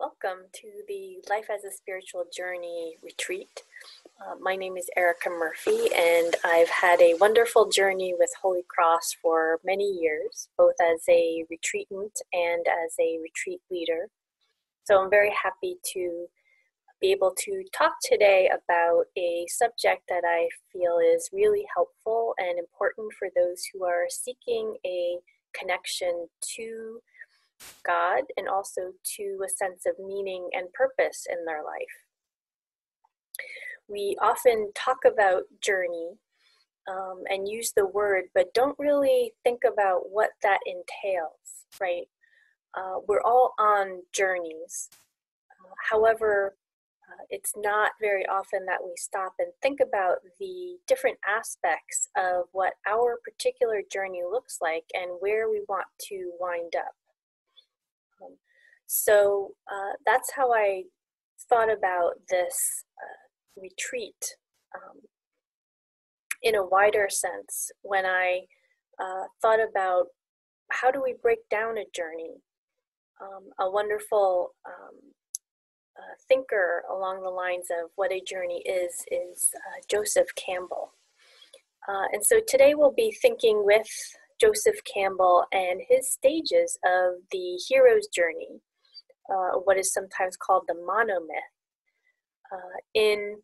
Welcome to the Life as a Spiritual Journey retreat. Uh, my name is Erica Murphy, and I've had a wonderful journey with Holy Cross for many years, both as a retreatant and as a retreat leader. So I'm very happy to be able to talk today about a subject that I feel is really helpful and important for those who are seeking a connection to God and also to a sense of meaning and purpose in their life. We often talk about journey um, and use the word, but don't really think about what that entails, right? Uh, we're all on journeys. Uh, however, uh, it's not very often that we stop and think about the different aspects of what our particular journey looks like and where we want to wind up. So uh, that's how I thought about this uh, retreat um, in a wider sense when I uh, thought about how do we break down a journey. Um, a wonderful um, uh, thinker along the lines of what a journey is is uh, Joseph Campbell. Uh, and so today we'll be thinking with Joseph Campbell and his stages of the hero's journey, uh, what is sometimes called the monomyth, uh, in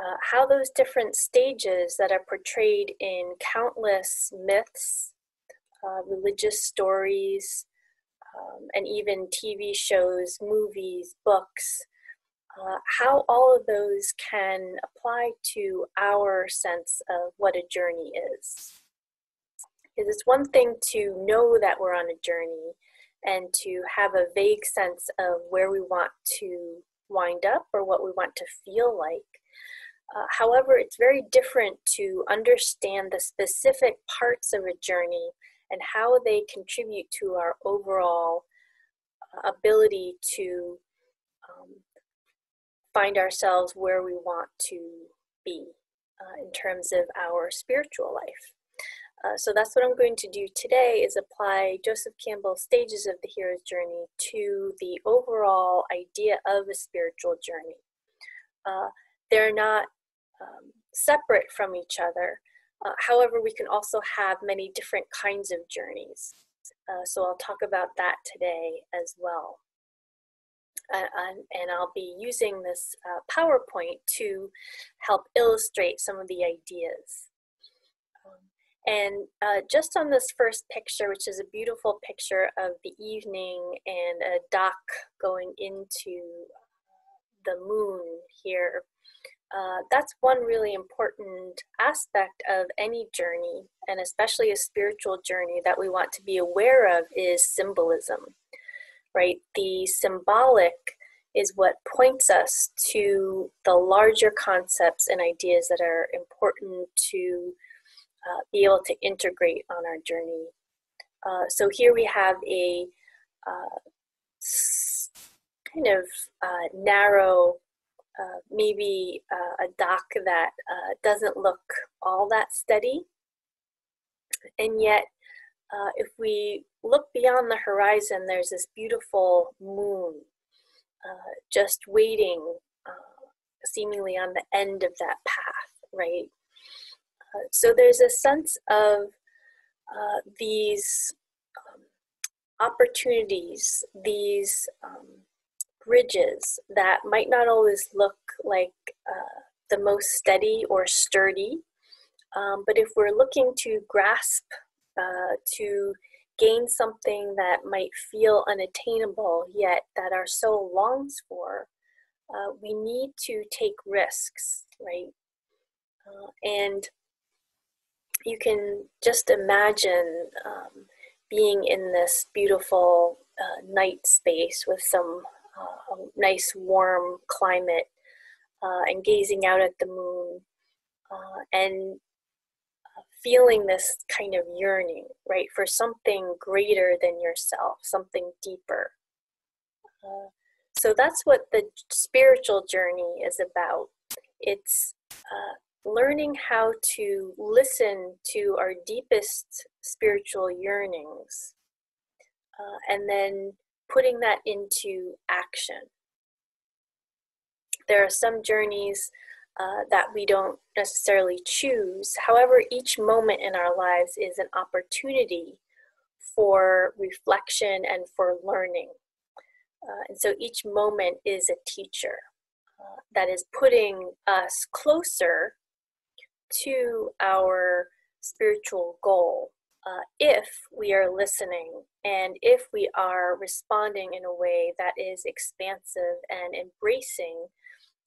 uh, how those different stages that are portrayed in countless myths, uh, religious stories, um, and even TV shows, movies, books, uh, how all of those can apply to our sense of what a journey is. Because it's one thing to know that we're on a journey and to have a vague sense of where we want to wind up or what we want to feel like. Uh, however, it's very different to understand the specific parts of a journey and how they contribute to our overall ability to um, find ourselves where we want to be uh, in terms of our spiritual life. Uh, so that's what I'm going to do today is apply Joseph Campbell's stages of the hero's journey to the overall idea of a spiritual journey. Uh, they're not um, separate from each other. Uh, however, we can also have many different kinds of journeys. Uh, so I'll talk about that today as well. Uh, and I'll be using this PowerPoint to help illustrate some of the ideas. And uh, just on this first picture, which is a beautiful picture of the evening and a dock going into the moon here, uh, that's one really important aspect of any journey, and especially a spiritual journey that we want to be aware of is symbolism, right? The symbolic is what points us to the larger concepts and ideas that are important to uh, be able to integrate on our journey. Uh, so here we have a uh, kind of uh, narrow, uh, maybe a dock that doesn't look all that steady. And yet, if we look beyond the horizon, there's this beautiful moon just waiting, seemingly on the end of that path, right? So there's a sense of uh, these um, opportunities, these um, bridges that might not always look like uh, the most steady or sturdy, um, but if we're looking to grasp, uh, to gain something that might feel unattainable, yet that our soul longs for, uh, we need to take risks, right? Uh, and you can just imagine um, being in this beautiful uh, night space with some uh, nice warm climate uh, and gazing out at the moon uh, and uh, feeling this kind of yearning, right, for something greater than yourself, something deeper. Uh, so that's what the spiritual journey is about. It's learning how to listen to our deepest spiritual yearnings uh, and then putting that into action. There are some journeys uh, that we don't necessarily choose. However, each moment in our lives is an opportunity for reflection and for learning. Uh, and so each moment is a teacher uh, that is putting us closer to our spiritual goal uh, if we are listening and if we are responding in a way that is expansive and embracing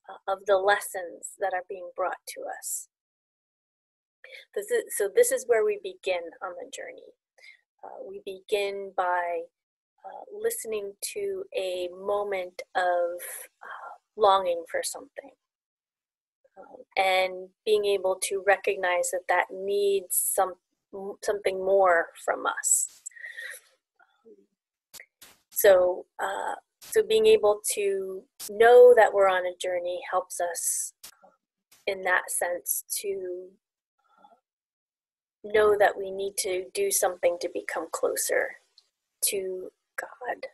uh, of the lessons that are being brought to us. This is, so, this is where we begin on the journey. Uh, we begin by uh, listening to a moment of uh, longing for something. And being able to recognize that that needs some something more from us. so, uh, so being able to know that we're on a journey helps us, in that sense, to know that we need to do something to become closer to God.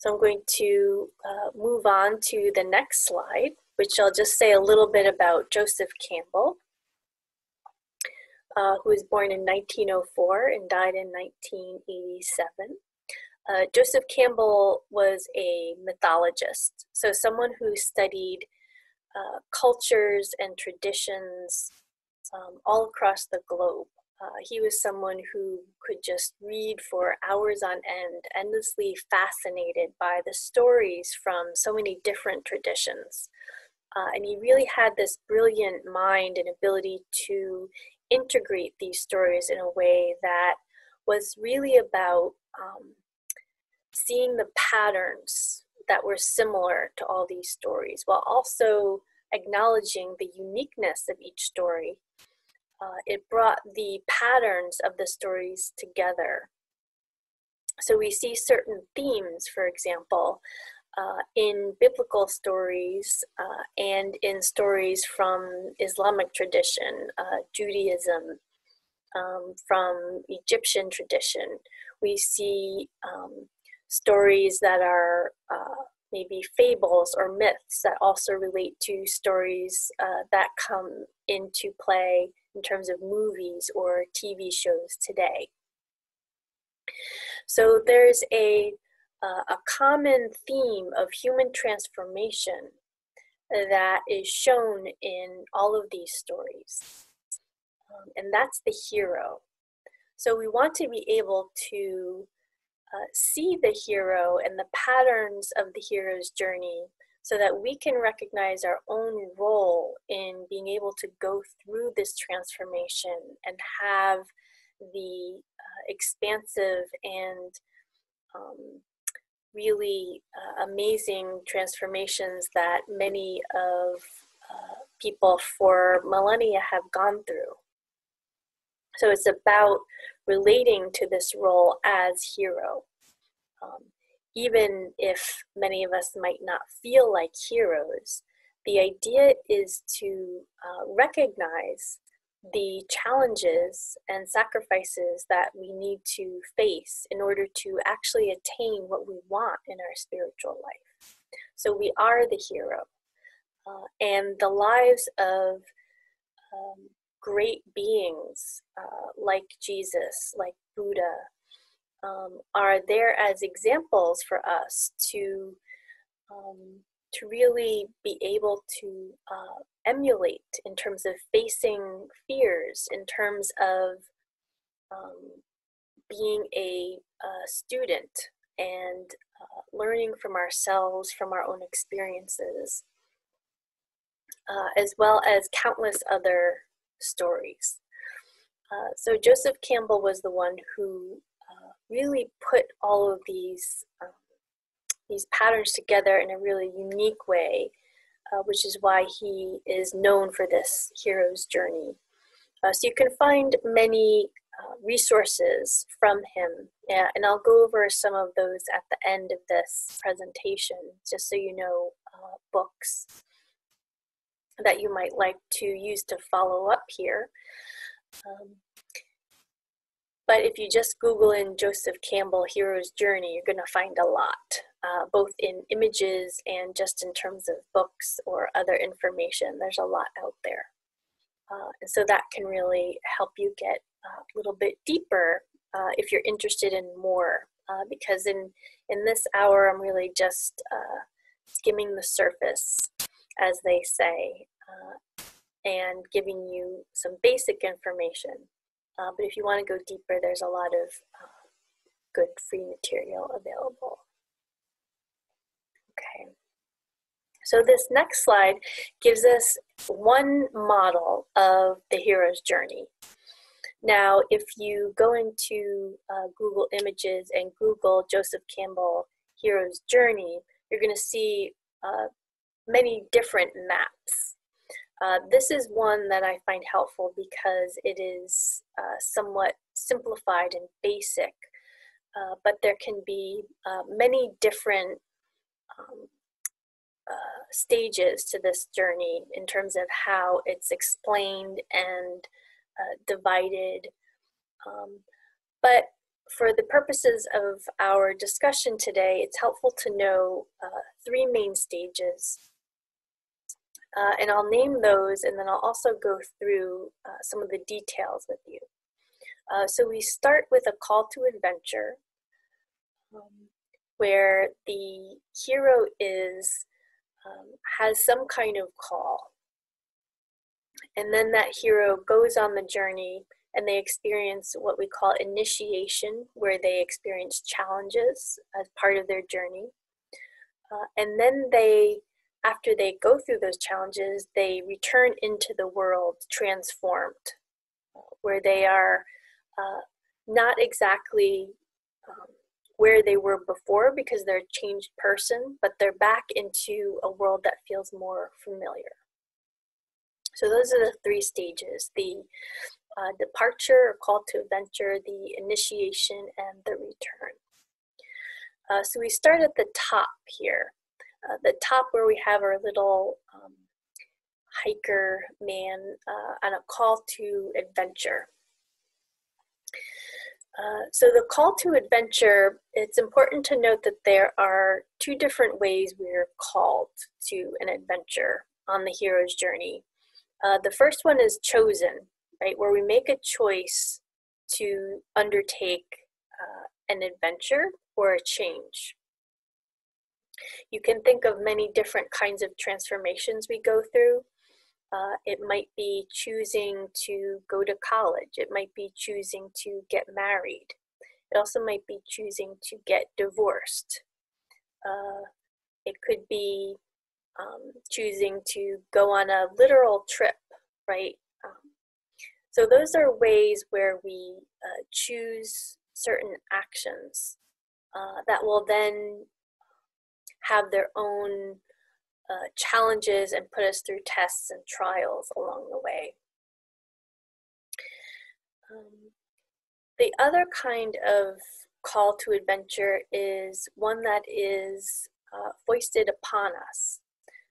So I'm going to uh, move on to the next slide, which I'll just say a little bit about Joseph Campbell, uh, who was born in 1904 and died in 1987. Uh, Joseph Campbell was a mythologist, so someone who studied uh, cultures and traditions um, all across the globe. Uh, he was someone who could just read for hours on end, endlessly fascinated by the stories from so many different traditions. Uh, and he really had this brilliant mind and ability to integrate these stories in a way that was really about um, seeing the patterns that were similar to all these stories while also acknowledging the uniqueness of each story uh, it brought the patterns of the stories together. So we see certain themes, for example, uh, in biblical stories uh, and in stories from Islamic tradition, uh, Judaism, um, from Egyptian tradition. We see um, stories that are uh, maybe fables or myths that also relate to stories uh, that come into play in terms of movies or TV shows today. So there's a, uh, a common theme of human transformation that is shown in all of these stories, um, and that's the hero. So we want to be able to uh, see the hero and the patterns of the hero's journey so that we can recognize our own role in being able to go through this transformation and have the uh, expansive and um, really uh, amazing transformations that many of uh, people for millennia have gone through. So it's about relating to this role as hero. Um, even if many of us might not feel like heroes, the idea is to uh, recognize the challenges and sacrifices that we need to face in order to actually attain what we want in our spiritual life. So we are the hero. Uh, and the lives of um, great beings uh, like Jesus, like Buddha, um, are there as examples for us to um, to really be able to uh, emulate in terms of facing fears, in terms of um, being a, a, student and uh, learning from ourselves, from our own experiences, uh, as well as countless other stories. Uh, so Joseph Campbell was the one who really put all of these um, these patterns together in a really unique way, uh, which is why he is known for this hero's journey. Uh, so you can find many uh, resources from him, and I'll go over some of those at the end of this presentation, just so you know uh, books that you might like to use to follow up here. Um, but if you just Google in Joseph Campbell Hero's Journey, you're going to find a lot, uh, both in images and just in terms of books or other information. There's a lot out there. Uh, and so that can really help you get a little bit deeper uh, if you're interested in more. Uh, because in, in this hour, I'm really just uh, skimming the surface, as they say, uh, and giving you some basic information. Uh, but if you want to go deeper, there's a lot of uh, good free material available. Okay. So this next slide gives us one model of the hero's journey. Now, if you go into uh, Google Images and Google Joseph Campbell Hero's Journey, you're going to see uh, many different maps. Uh, this is one that I find helpful because it is uh, somewhat simplified and basic, uh, but there can be uh, many different um, uh, stages to this journey in terms of how it's explained and divided. Um, but for the purposes of our discussion today, it's helpful to know three main stages uh, and I'll name those and then I'll also go through uh, some of the details with you. Uh, so we start with a call to adventure um, where the hero is um, has some kind of call. And then that hero goes on the journey and they experience what we call initiation, where they experience challenges as part of their journey. Uh, and then they after they go through those challenges, they return into the world transformed, where they are uh, not exactly um, where they were before because they're a changed person, but they're back into a world that feels more familiar. So those are the three stages the uh, departure or call to adventure, the initiation, and the return. Uh, so we start at the top here uh, the top where we have our little um, hiker man uh, on a call to adventure. Uh, so the call to adventure, it's important to note that there are two different ways we're called to an adventure on the hero's journey. Uh, the first one is chosen, right, where we make a choice to undertake uh, an adventure or a change. You can think of many different kinds of transformations we go through. Uh, it might be choosing to go to college. It might be choosing to get married. It also might be choosing to get divorced. Uh, it could be um, choosing to go on a literal trip, right? Um, so those are ways where we uh, choose certain actions uh, that will then have their own uh, challenges and put us through tests and trials along the way. Um, the other kind of call to adventure is one that is uh, foisted upon us.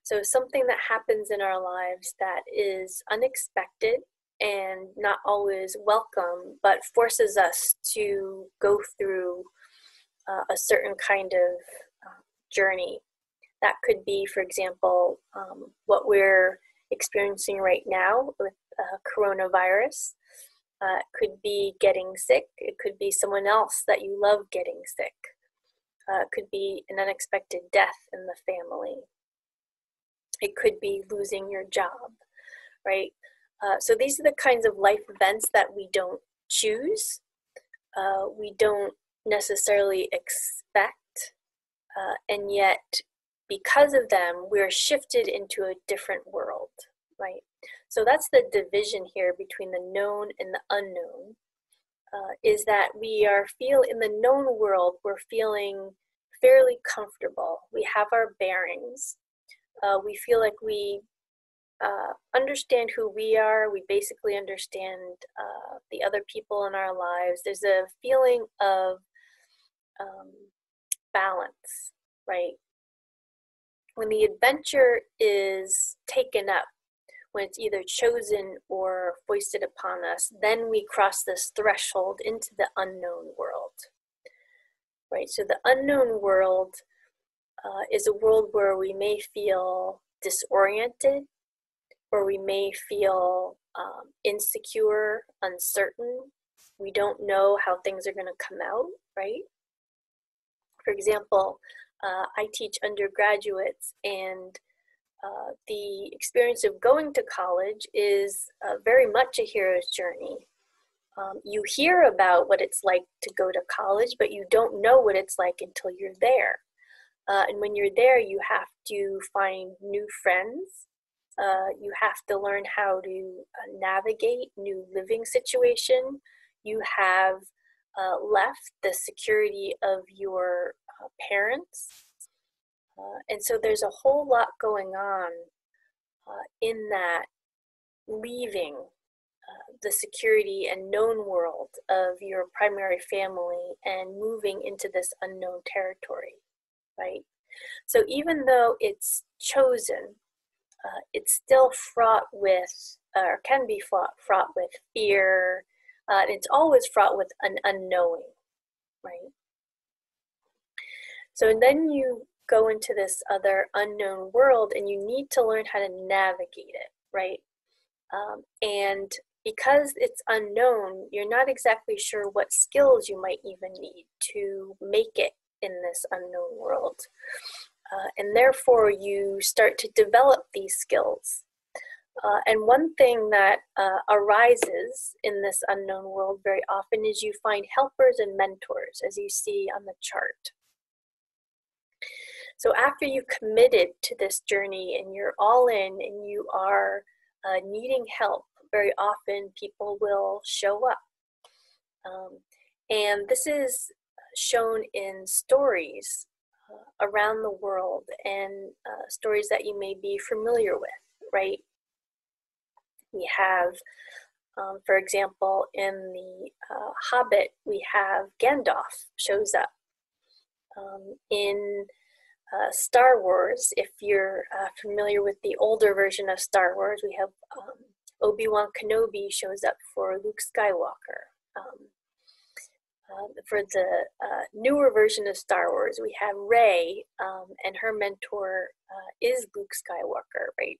So, something that happens in our lives that is unexpected and not always welcome, but forces us to go through uh, a certain kind of journey. That could be, for example, um, what we're experiencing right now with uh, coronavirus. Uh, it could be getting sick. It could be someone else that you love getting sick. Uh, it could be an unexpected death in the family. It could be losing your job, right? Uh, so these are the kinds of life events that we don't choose. Uh, we don't necessarily expect uh, and yet, because of them, we're shifted into a different world, right? So that's the division here between the known and the unknown. Uh, is that we are feel in the known world we're feeling fairly comfortable we have our bearings uh, we feel like we uh, understand who we are we basically understand uh, the other people in our lives there's a feeling of um, balance, right? When the adventure is taken up, when it's either chosen or foisted upon us, then we cross this threshold into the unknown world. Right? So the unknown world uh, is a world where we may feel disoriented, or we may feel um, insecure, uncertain. We don't know how things are going to come out, right? For example, uh, I teach undergraduates, and uh, the experience of going to college is uh, very much a hero's journey. Um, you hear about what it's like to go to college, but you don't know what it's like until you're there. Uh, and when you're there, you have to find new friends. Uh, you have to learn how to uh, navigate new living situation. You have uh, left the security of your uh, parents. Uh, and so there's a whole lot going on in that leaving the security and known world of your primary family and moving into this unknown territory right? So even though it's chosen, uh, it's still fraught with, or can be fraught, fraught with fear. Uh, it's always fraught with an unknowing, right? So then you go into this other unknown world and you need to learn how to navigate it, right? Um, and because it's unknown, you're not exactly sure what skills you might even need to make it in this unknown world. Uh, and therefore, you start to develop these skills. Uh, and one thing that uh, arises in this unknown world very often is you find helpers and mentors, as you see on the chart. So, after you've committed to this journey and you're all in and you are uh, needing help, very often people will show up. Um, and this is shown in stories uh, around the world and uh, stories that you may be familiar with, right? We have, um, for example, in the uh, Hobbit, we have Gandalf shows up. Um, in uh, Star Wars, if you're uh, familiar with the older version of Star Wars, we have um, Obi Wan Kenobi shows up for Luke Skywalker. Um, um, for the uh, newer version of Star Wars, we have Rey, um, and her mentor uh, is Luke Skywalker, right?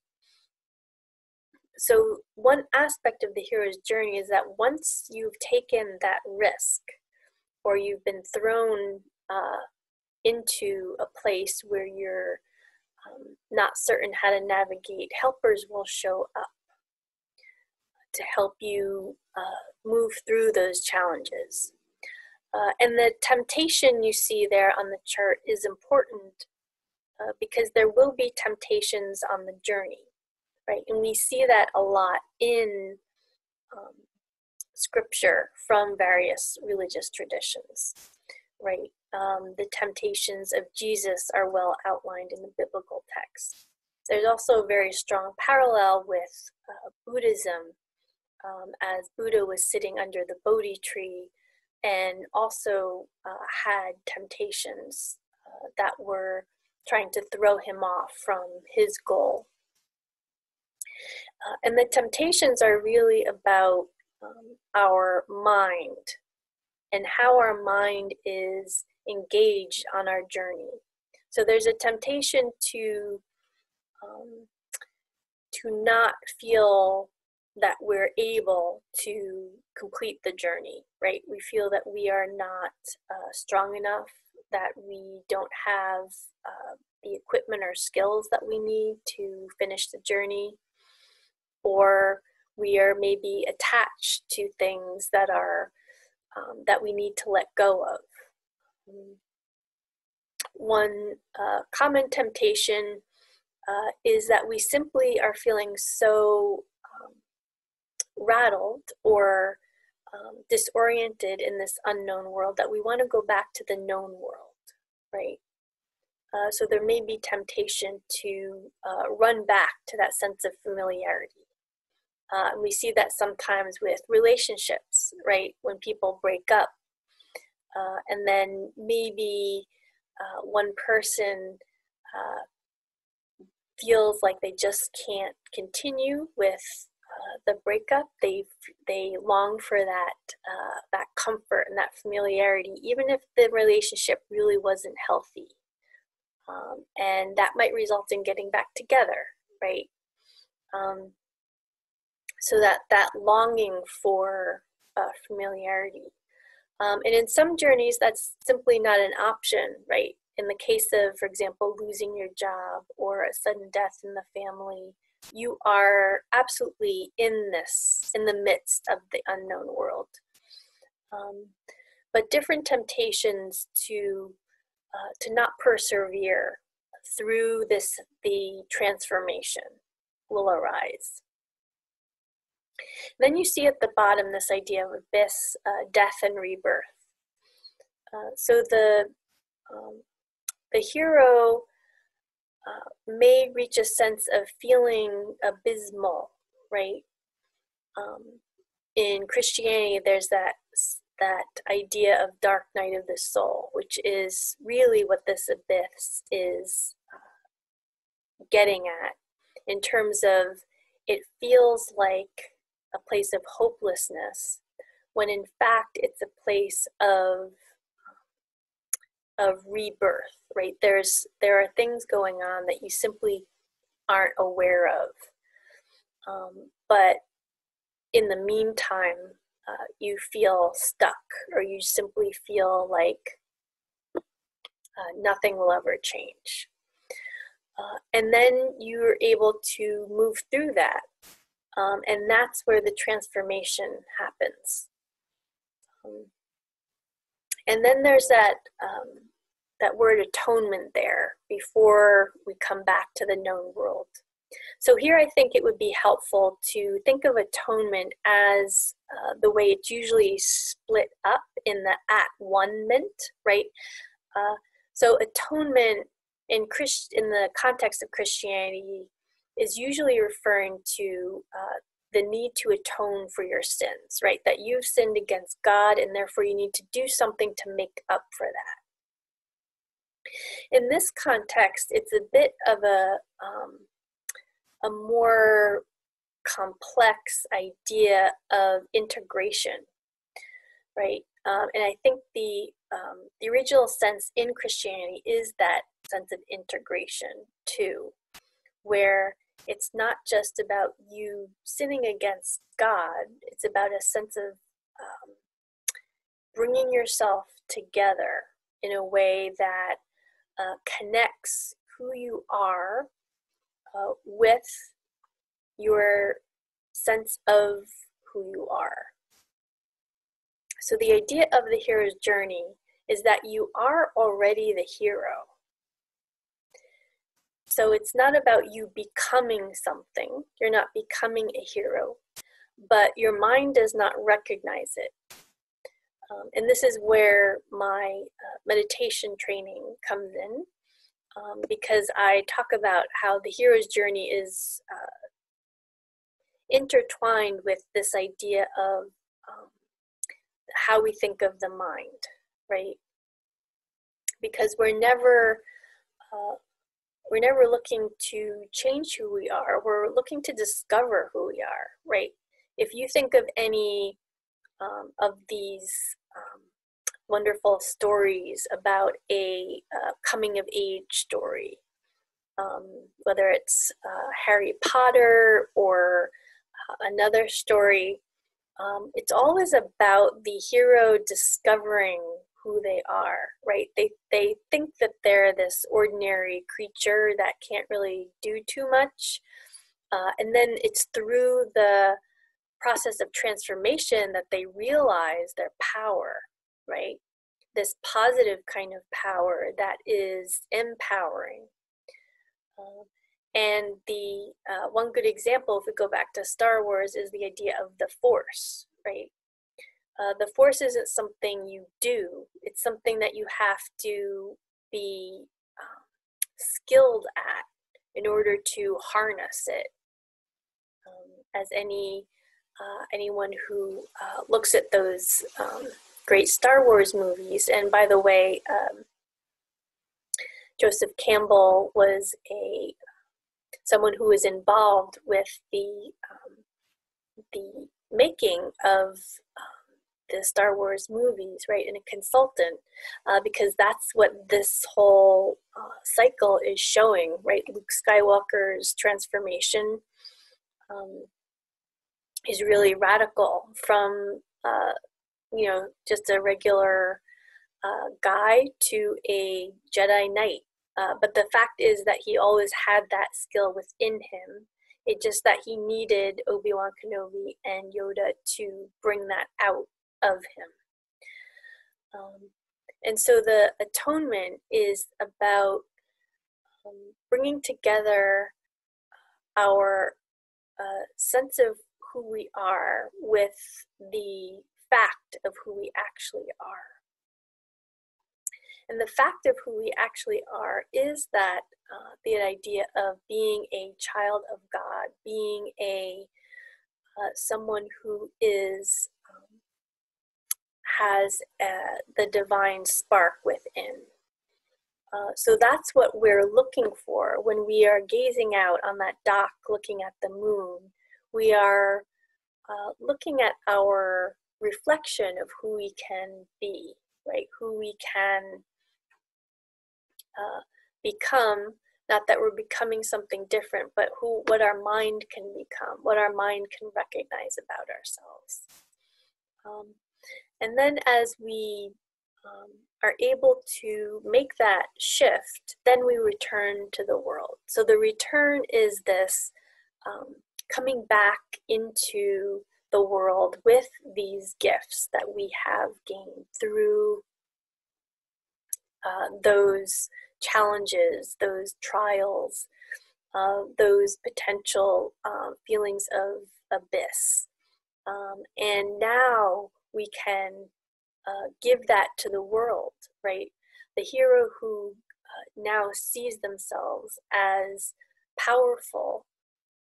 So, one aspect of the hero's journey is that once you've taken that risk, or you've been thrown uh, into a place where you're um, not certain how to navigate, helpers will show up to help you uh, move through those challenges. Uh, and the temptation you see there on the chart is important uh, because there will be temptations on the journey, right? And we see that a lot in um, scripture from various religious traditions, right? Um, the temptations of Jesus are well outlined in the biblical text. There's also a very strong parallel with uh, Buddhism, um, as Buddha was sitting under the Bodhi tree and also uh, had temptations uh, that were trying to throw him off from his goal. Uh, and the temptations are really about um, our mind and how our mind is engaged on our journey. So there's a temptation to um, to not feel that we're able to complete the journey, right? We feel that we are not uh, strong enough, that we don't have uh, the equipment or skills that we need to finish the journey, or we are maybe attached to things that are um, that we need to let go of. One uh, common temptation uh, is that we simply are feeling so rattled or um, disoriented in this unknown world that we want to go back to the known world, right? Uh, so there may be temptation to uh, run back to that sense of familiarity. Uh, and we see that sometimes with relationships, right? When people break up, uh, and then maybe uh, one person uh, feels like they just can't continue with uh, the breakup. They they long for that uh, that comfort and that familiarity, even if the relationship really wasn't healthy. Um, and that might result in getting back together, right? Um, so that that longing for uh, familiarity. Um, and in some journeys, that's simply not an option, right? In the case of, for example, losing your job or a sudden death in the family, you are absolutely in this, in the midst of the unknown world. Um, but different temptations to uh, to not persevere through this the transformation will arise. Then you see at the bottom this idea of abyss, uh, death, and rebirth. Uh, so the um, the hero uh, may reach a sense of feeling abysmal, right? Um, in Christianity, there's that that idea of dark night of the soul, which is really what this abyss is uh, getting at in terms of it feels like a place of hopelessness when in fact it's a place of of rebirth right? There's there are things going on that you simply aren't aware of. Um, but in the meantime uh, you feel stuck or you simply feel like uh, nothing will ever change. Uh, and then you're able to move through that um, and that's where the transformation happens. Um, and then there's that um, that word atonement there before we come back to the known world. So here I think it would be helpful to think of atonement as uh, the way it's usually split up in the at one ment, right? Uh, so atonement in Christ in the context of Christianity is usually referring to uh, the need to atone for your sins, right? That you've sinned against God and therefore you need to do something to make up for that. In this context, it's a bit of a, um, a more complex idea of integration, right? Um, and I think the um, the original sense in Christianity is that sense of integration too, where it's not just about you sinning against God, it's about a sense of um, bringing yourself together in a way that uh, connects who you are uh, with your sense of who you are. So, the idea of the hero's journey is that you are already the hero. So it's not about you becoming something. You're not becoming a hero, but your mind does not recognize it. Um, and this is where my uh, meditation training comes in um, because I talk about how the hero's journey is uh, intertwined with this idea of um, how we think of the mind, right? Because we're never uh, we're never looking to change who we are. We're looking to discover who we are, right? If you think of any um, of these um, wonderful stories about a uh, coming of age story, um, whether it's uh, Harry Potter or uh, another story, um, it's always about the hero discovering who they are, right? They they think that they're this ordinary creature that can't really do too much, uh, and then it's through the process of transformation that they realize their power, right? This positive kind of power that is empowering. Uh, and the uh, one good example, if we go back to Star Wars, is the idea of the Force, right? Uh, the force isn't something you do, it's something that you have to be um, skilled at in order to harness it. Um, as any uh, anyone who uh, looks at those um, great Star Wars movies, and by the way, um, Joseph Campbell was a someone who was involved with the um, the making of um, the Star Wars movies, right? And a consultant, uh, because that's what this whole uh, cycle is showing, right? Luke Skywalker's transformation um, is really radical from, uh, you know, just a regular uh, guy to a Jedi Knight. Uh, but the fact is that he always had that skill within him. It just that he needed Obi Wan Kenobi and Yoda to bring that out of him. Um, and so the atonement is about um, bringing together our uh, sense of who we are with the fact of who we actually are. And the fact of who we actually are is that uh, the idea of being a child of God, being a uh, someone who is um, has uh, the divine spark within. Uh, so that's what we're looking for when we are gazing out on that dock looking at the moon. We are uh, looking at our reflection of who we can be, right? Who we can uh, become not that we're becoming something different but who what our mind can become what our mind can recognize about ourselves um, and then as we um, are able to make that shift then we return to the world so the return is this um, coming back into the world with these gifts that we have gained through uh, those challenges, those trials, uh, those potential uh, feelings of abyss. Um, and now we can uh, give that to the world, right? The hero who uh, now sees themselves as powerful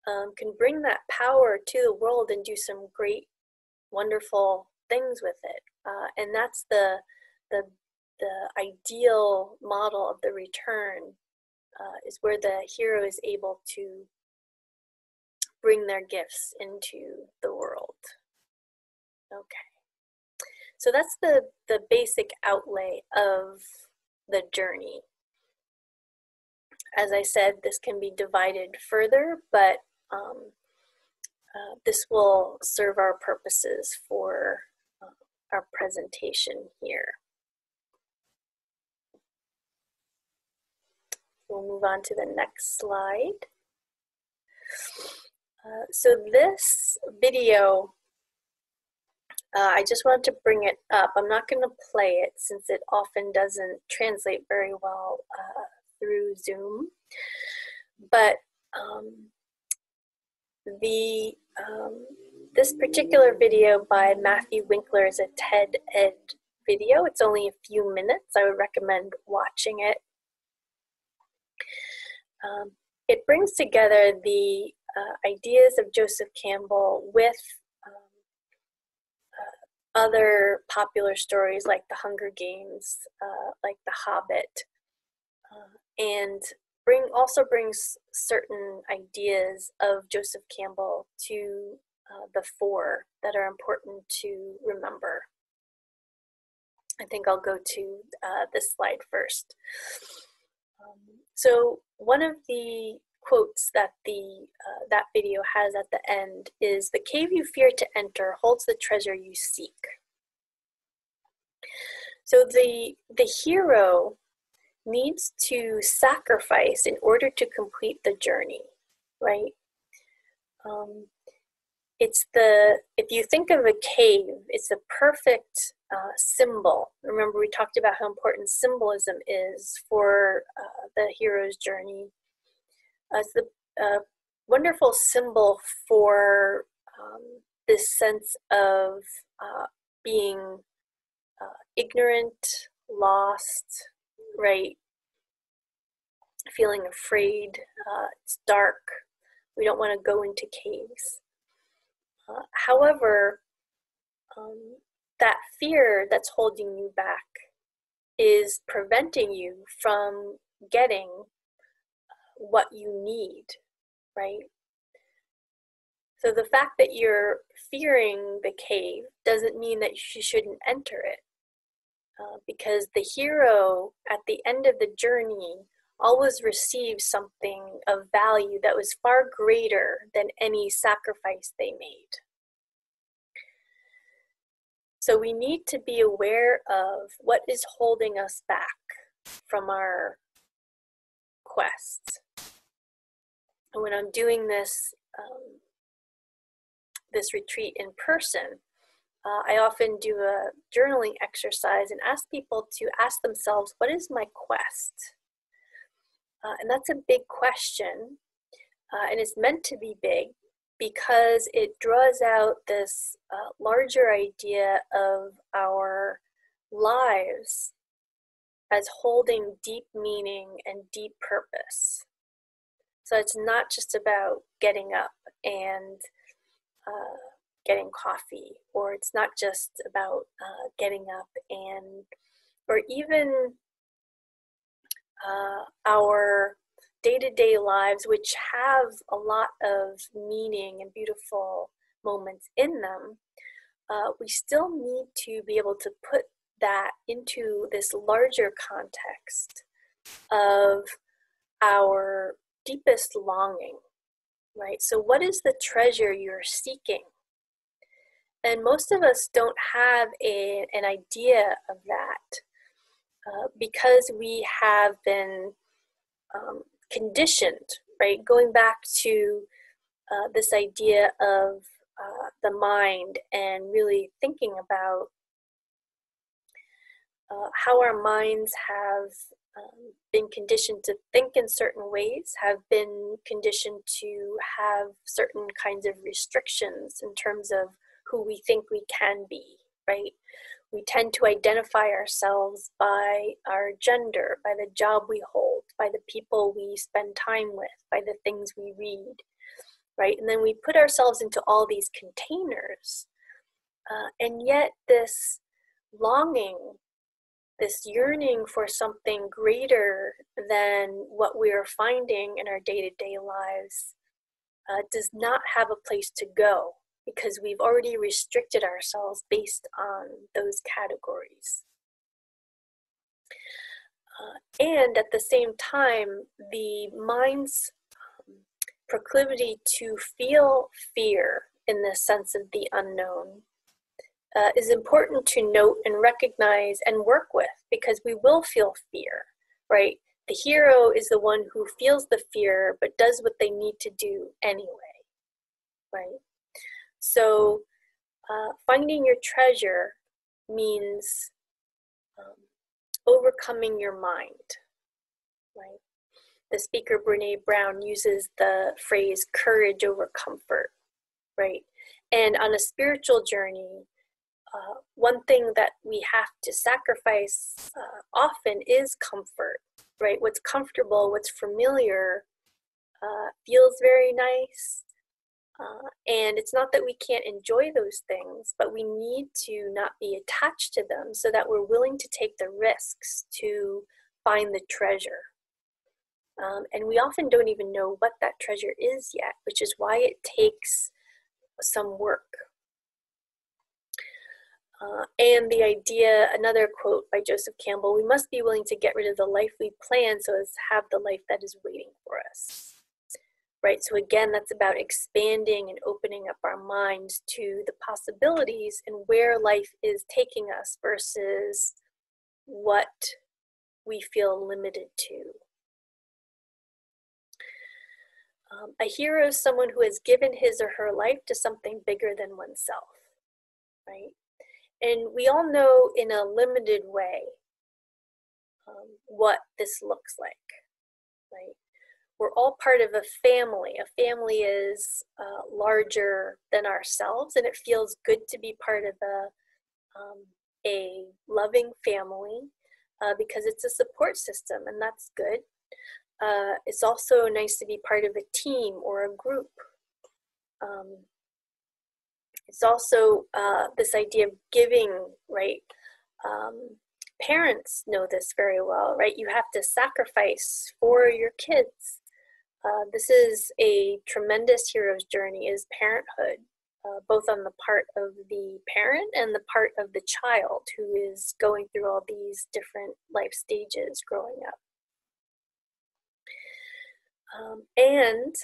um, can bring that power to the world and do some great, wonderful things with it. Uh, and that's the the the ideal model of the return uh, is where the hero is able to bring their gifts into the world. Okay. So that's the, the basic outlay of the journey. As I said, this can be divided further, but um, uh, this will serve our purposes for uh, our presentation here. We'll move on to the next slide. Uh, so this video, uh, I just wanted to bring it up. I'm not going to play it since it often doesn't translate very well uh, through Zoom. But um, the um, this particular video by Matthew Winkler is a TED Ed video. It's only a few minutes. I would recommend watching it. Um, it brings together the uh, ideas of Joseph Campbell with other popular stories like The Hunger Games, uh, like The Hobbit, uh, and bring also brings certain ideas of Joseph Campbell to uh, the fore that are important to remember. I think I'll go to uh, this slide first. Um, so one of the quotes that the uh, that video has at the end is the cave you fear to enter holds the treasure you seek. So the the hero needs to sacrifice in order to complete the journey right? Um, it's the if you think of a cave it's a perfect uh, symbol. Remember we talked about how important symbolism is for uh, the hero's journey uh, it's the uh, wonderful symbol for um, this sense of uh, being uh, ignorant lost right? Feeling afraid it's dark. We don't want to go into caves. Uh, however, um, that fear that's holding you back is preventing you from getting what you need, right? So the fact that you're fearing the cave doesn't mean that you shouldn't enter it. Uh, because the hero at the end of the journey always receives something of value that was far greater than any sacrifice they made. So we need to be aware of what is holding us back from our quest. And when I'm doing this um, this retreat in person, uh, I often do a journaling exercise and ask people to ask themselves, What is my quest? Uh, and that's a big question, uh, and it's meant to be big because it draws out this uh, larger idea of our lives as holding deep meaning and deep purpose. So it's not just about getting up and uh, getting coffee, or it's not just about uh, getting up and, or even uh, our day to day lives, which have a lot of meaning and beautiful moments in them, uh, we still need to be able to put that into this larger context of our deepest longing, right? So, what is the treasure you're seeking? And most of us don't have a, an idea of that uh, because we have been um, conditioned, right? Going back to uh, this idea of uh, the mind and really thinking about uh, how our minds have um, been conditioned to think in certain ways, have been conditioned to have certain kinds of restrictions in terms of who we think we can be, right? We tend to identify ourselves by our gender, by the job we hold, by the people we spend time with, by the things we read, right? And then we put ourselves into all these containers. Uh, and yet, this longing this yearning for something greater than what we are finding in our day to day lives uh, does not have a place to go because we've already restricted ourselves based on those categories. Uh, and at the same time, the mind's um, proclivity to feel fear in the sense of the unknown uh, is important to note and recognize and work with because we will feel fear, right? The hero is the one who feels the fear but does what they need to do anyway, right? So, uh, finding your treasure means um, overcoming your mind, right? The speaker Brene Brown uses the phrase courage over comfort, right? And on a spiritual journey, uh, one thing that we have to sacrifice uh, often is comfort, right? What's comfortable, what's familiar, uh, feels very nice. Uh, and it's not that we can't enjoy those things, but we need to not be attached to them so that we're willing to take the risks to find the treasure. Um, and we often don't even know what that treasure is yet, which is why it takes some work uh, and the idea, another quote by Joseph Campbell we must be willing to get rid of the life we plan so as to have the life that is waiting for us. Right? So, again, that's about expanding and opening up our minds to the possibilities and where life is taking us versus what we feel limited to. Um, a hero is someone who has given his or her life to something bigger than oneself, right? And we all know in a limited way um, what this looks like, right? We're all part of a family. A family is uh, larger than ourselves, and it feels good to be part of a, um, a loving family uh, because it's a support system, and that's good. Uh, it's also nice to be part of a team or a group. Um, it's also uh, this idea of giving, right? Um, parents know this very well, right? You have to sacrifice for your kids. Uh, this is a tremendous hero's journey is parenthood, uh, both on the part of the parent and the part of the child who is going through all these different life stages growing up. Um, and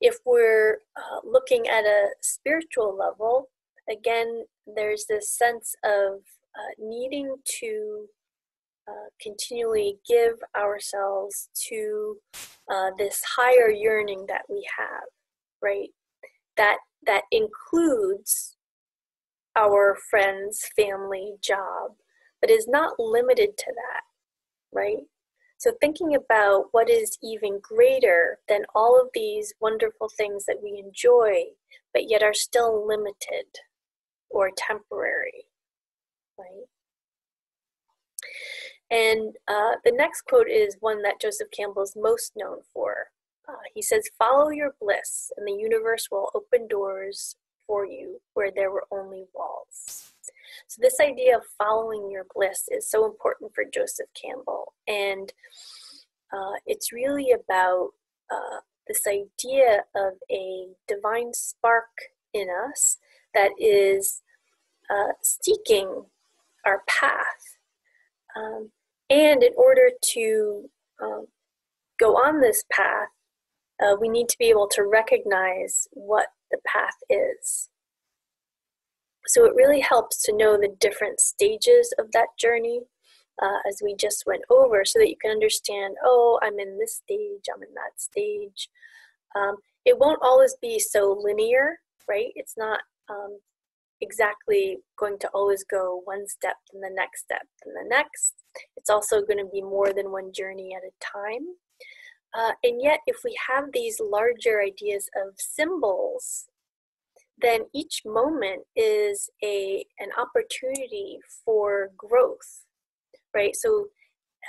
if we're uh, looking at a spiritual level, again, there's this sense of uh, needing to uh, continually give ourselves to uh, this higher yearning that we have, right? That that includes our friends, family, job, but is not limited to that, right? So, thinking about what is even greater than all of these wonderful things that we enjoy, but yet are still limited or temporary, right? And uh, the next quote is one that Joseph Campbell is most known for. Uh, he says, Follow your bliss, and the universe will open doors for you where there were only walls. So, this idea of following your bliss is so important for Joseph Campbell. And uh, it's really about uh, this idea of a divine spark in us that is uh, seeking our path. Um, and in order to um, go on this path, uh, we need to be able to recognize what the path is. So it really helps to know the different stages of that journey uh, as we just went over so that you can understand oh, I'm in this stage, I'm in that stage. Um, it won't always be so linear, right? It's not um, exactly going to always go one step, then the next step, then the next. It's also going to be more than one journey at a time. Uh, and yet, if we have these larger ideas of symbols then each moment is a an opportunity for growth right so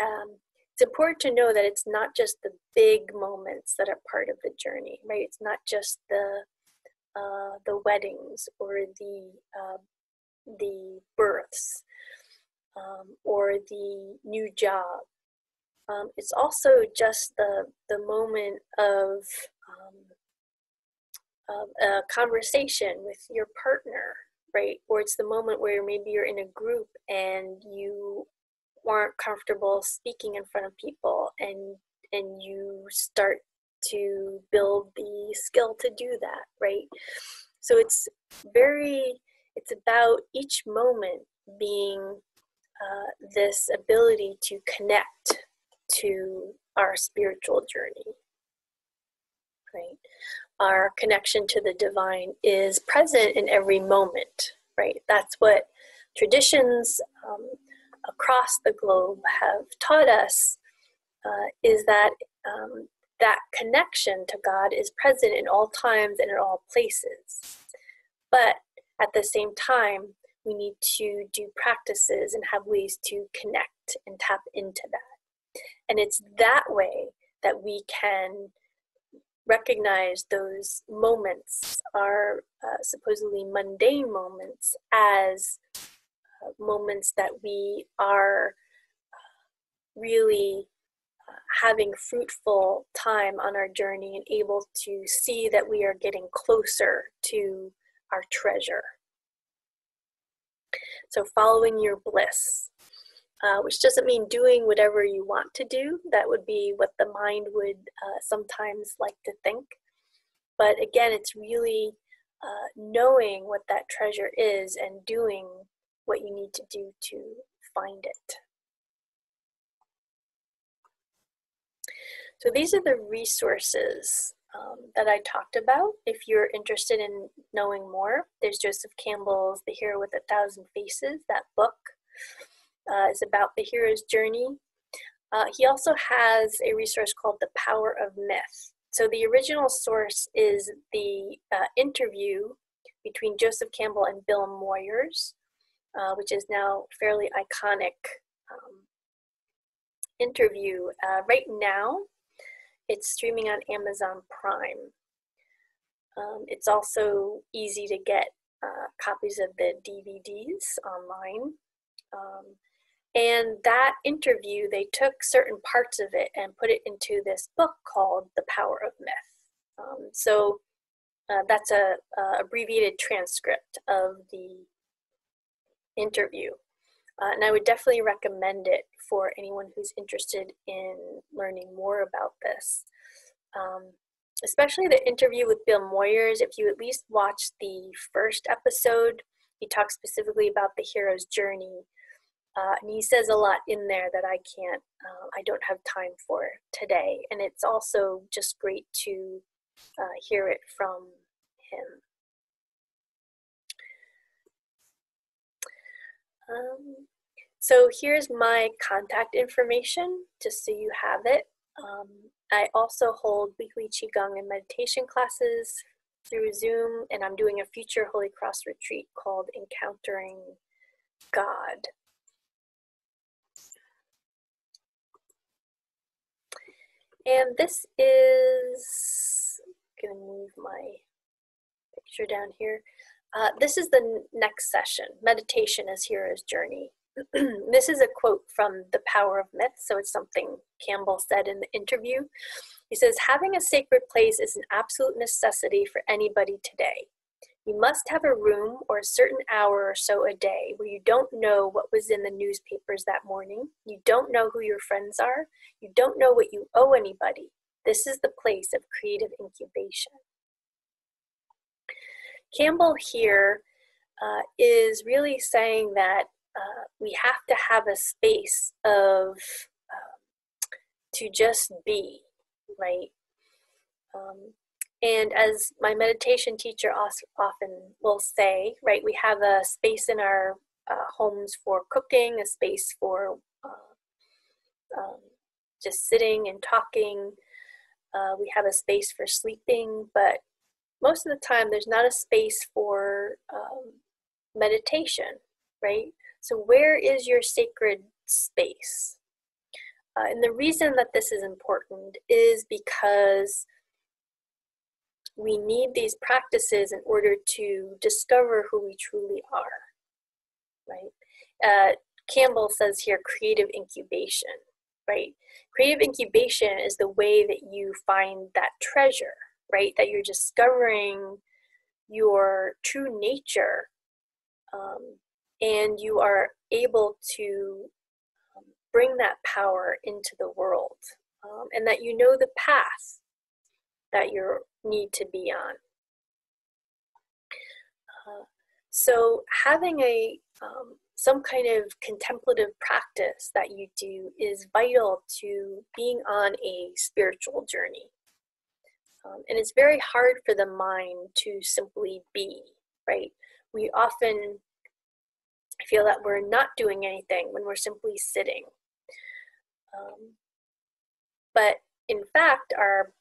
um, it's important to know that it's not just the big moments that are part of the journey right it's not just the uh, the weddings or the uh, the births um, or the new job um, it's also just the the moment of um, a conversation with your partner, right? Or it's the moment where maybe you're in a group and you aren't comfortable speaking in front of people and and you start to build the skill to do that, right? So it's very it's about each moment being uh, this ability to connect to our spiritual journey right our connection to the divine is present in every moment, right? That's what traditions um, across the globe have taught us uh, is that um, that connection to God is present in all times and in all places. But at the same time, we need to do practices and have ways to connect and tap into that. And it's that way that we can recognize those moments are uh, supposedly mundane moments as uh, moments that we are uh, really having fruitful time on our journey and able to see that we are getting closer to our treasure. So, following your bliss uh, which doesn't mean doing whatever you want to do. That would be what the mind would uh, sometimes like to think. But again, it's really uh, knowing what that treasure is and doing what you need to do to find it. So these are the resources um, that I talked about. If you're interested in knowing more, there's Joseph Campbell's The Hero with a Thousand Faces, that book uh, is about the hero's journey. Uh, he also has a resource called The Power of Myth. So the original source is the uh, interview between Joseph Campbell and Bill Moyers, uh, which is now fairly iconic um, interview. Uh, right now, it's streaming on Amazon Prime. Um, it's also easy to get uh, copies of the DVDs online. Um, And that interview, they took certain parts of it and put it into this book called The Power of Myth. Um, so uh, that's a, a, abbreviated transcript of the interview. Uh, and I would definitely recommend it for anyone who's interested in learning more about this. Um, especially the interview with Bill Moyers, if you at least watch the first episode, he talks specifically about the hero's journey. Uh, and he says a lot in there that I can't, uh, I don't have time for today. And it's also just great to uh, hear it from him. Um, so here's my contact information, just so you have it. Um, I also hold weekly Qigong and meditation classes through Zoom, and I'm doing a future Holy Cross retreat called Encountering God. And this is, I'm gonna move my picture down here. Uh, this is the next session, Meditation as Hero's Journey. this is a quote from The Power of Myth, so it's something Campbell said in the interview. He says, Having a sacred place is an absolute necessity for anybody today. You must have a room or a certain hour or so a day where you don't know what was in the newspapers that morning. You don't know who your friends are. You don't know what you owe anybody. This is the place of creative incubation. Campbell here uh, is really saying that uh, we have to have a space of um, to just be, right? Um, and as my meditation teacher often will say, right, we have a space in our uh, homes for cooking, a space for uh, um, just sitting and talking. Uh, we have a space for sleeping, but most of the time there's not a space for um, meditation, right? So, where is your sacred space? Uh, and the reason that this is important is because we need these practices in order to discover who we truly are, right? Uh, Campbell says here creative incubation, right? Creative incubation is the way that you find that treasure, right? That you're discovering your true nature um, and you are able to um, bring that power into the world um, and that you know the path that you need to be on. Uh, so having a um, some kind of contemplative practice that you do is vital to being on a spiritual journey. Um, and it's very hard for the mind to simply be, right? We often feel that we're not doing anything when we're simply sitting. Um, but in fact, our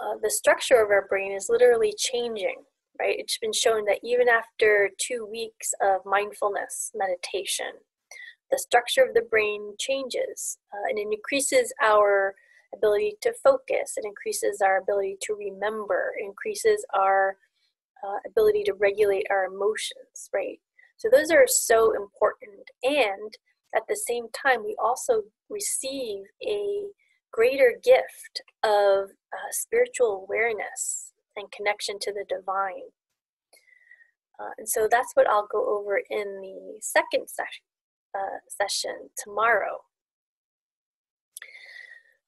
uh, the structure of our brain is literally changing, right? It's been shown that even after two weeks of mindfulness meditation, the structure of the brain changes uh, and it increases our ability to focus, it increases our ability to remember, increases our uh, ability to regulate our emotions, right? So those are so important. And at the same time, we also receive a greater gift of uh, spiritual awareness and connection to the divine. Uh, and so that's what I'll go over in the second uh, session tomorrow.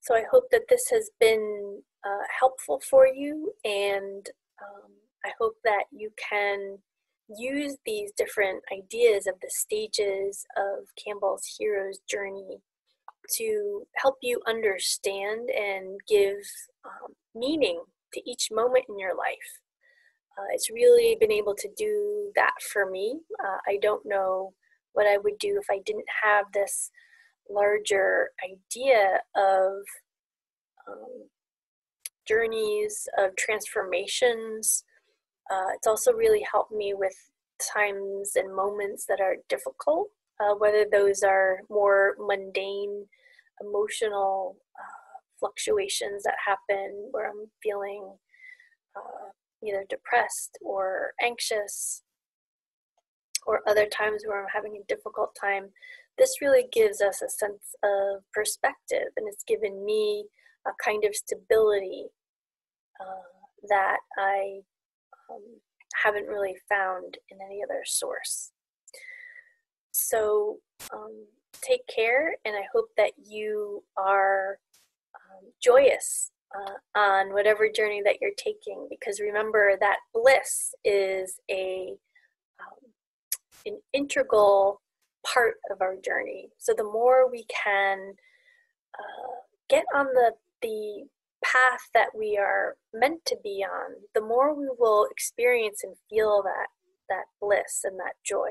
So I hope that this has been uh, helpful for you, and um, I hope that you can use these different ideas of the stages of Campbell's hero's journey to help you understand and give um, meaning to each moment in your life. Uh, it's really been able to do that for me. Uh, I don't know what I would do if I didn't have this larger idea of um, journeys, of transformations. Uh, it's also really helped me with times and moments that are difficult uh, whether those are more mundane emotional uh, fluctuations that happen where I'm feeling uh, either depressed or anxious, or other times where I'm having a difficult time this really gives us a sense of perspective and it's given me a kind of stability uh, that I um, haven't really found in any other source. So um, take care, and I hope that you are um, joyous uh, on whatever journey that you're taking because remember that bliss is a um, an integral part of our journey. So the more we can uh, get on the the path that we are meant to be on, the more we will experience and feel that that bliss and that joy.